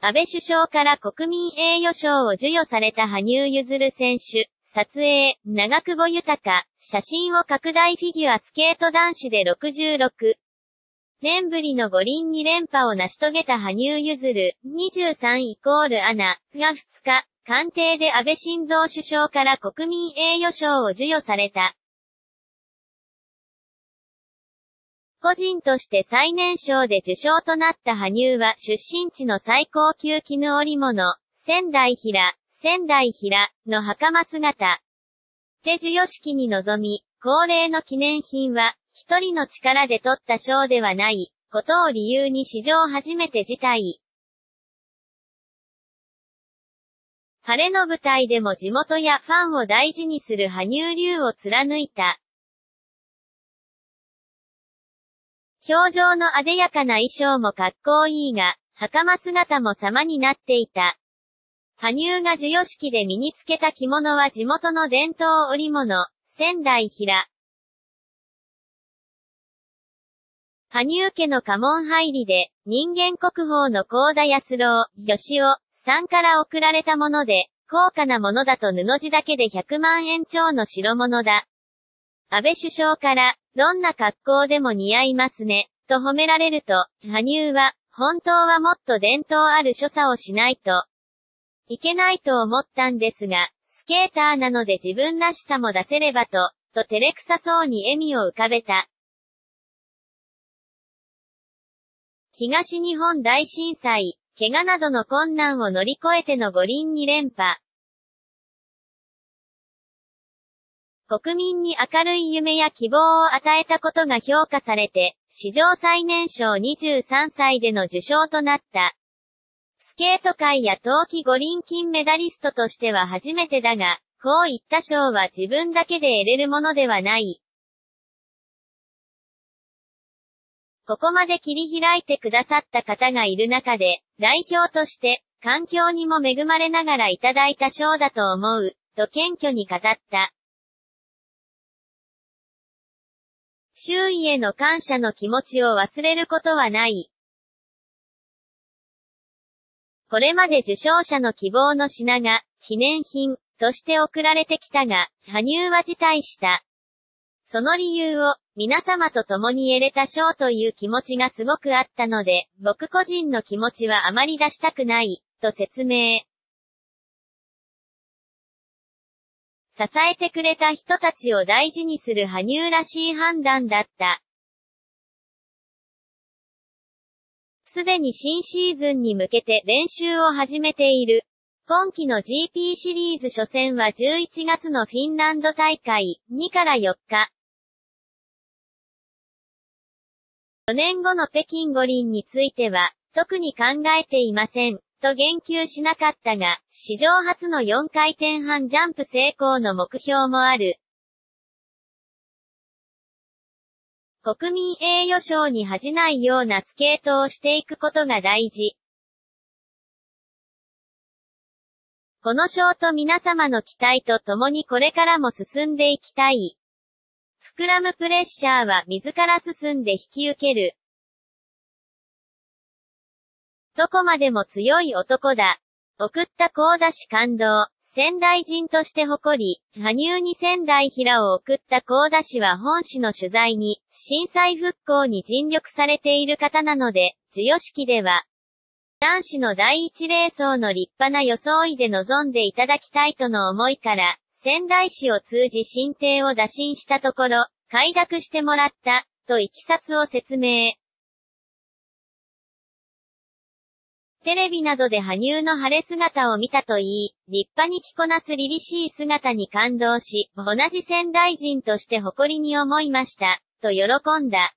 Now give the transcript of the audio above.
安倍首相から国民栄誉賞を授与された羽生結弦選手。撮影、長久保豊。写真を拡大フィギュアスケート男子で66。年ぶりの五輪2連覇を成し遂げた羽生結弦、23イコールアナが2日、官邸で安倍晋三首相から国民栄誉賞を授与された。個人として最年少で受賞となった羽生は出身地の最高級絹織物、仙台平、仙台平の袴姿。で授与式に臨み、恒例の記念品は一人の力で取った賞ではないことを理由に史上初めて辞退。晴れの舞台でも地元やファンを大事にする羽生流を貫いた。表情の艶やかな衣装もかっこいいが、袴姿も様になっていた。羽生が授与式で身につけた着物は地元の伝統織物、仙台平。羽生家の家紋入りで、人間国宝の高田康郎、吉尾、さんから贈られたもので、高価なものだと布地だけで100万円超の代物だ。安倍首相から、どんな格好でも似合いますね、と褒められると、羽生は、本当はもっと伝統ある所作をしないと、いけないと思ったんですが、スケーターなので自分らしさも出せればと、と照れくさそうに笑みを浮かべた。東日本大震災、怪我などの困難を乗り越えての五輪2連覇。国民に明るい夢や希望を与えたことが評価されて、史上最年少23歳での受賞となった。スケート界や冬季五輪金メダリストとしては初めてだが、こういった賞は自分だけで得れるものではない。ここまで切り開いてくださった方がいる中で、代表として、環境にも恵まれながらいただいた賞だと思う、と謙虚に語った。周囲への感謝の気持ちを忘れることはない。これまで受賞者の希望の品が、記念品、として送られてきたが、羽生は辞退した。その理由を、皆様と共に得れた賞という気持ちがすごくあったので、僕個人の気持ちはあまり出したくない、と説明。支えてくれた人たちを大事にする羽生らしい判断だった。すでに新シーズンに向けて練習を始めている。今季の GP シリーズ初戦は11月のフィンランド大会2から4日。4年後の北京五輪については、特に考えていません、と言及しなかったが、史上初の4回転半ジャンプ成功の目標もある。国民栄誉賞に恥じないようなスケートをしていくことが大事。この賞と皆様の期待と共にこれからも進んでいきたい。膨らむプレッシャーは自ら進んで引き受ける。どこまでも強い男だ。送った高田氏感動。仙台人として誇り、羽生に仙台平を送った高田氏は本氏の取材に、震災復興に尽力されている方なので、授与式では、男子の第一霊層の立派な装いで臨んでいただきたいとの思いから、仙台市を通じ申請を打診したところ、快諾してもらった、といきさつを説明。テレビなどで羽生の晴れ姿を見たといい、立派に着こなす凛々しい姿に感動し、同じ仙台人として誇りに思いました、と喜んだ。